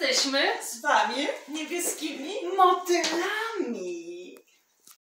jesteśmy? Z wami niebieskimi Motylami.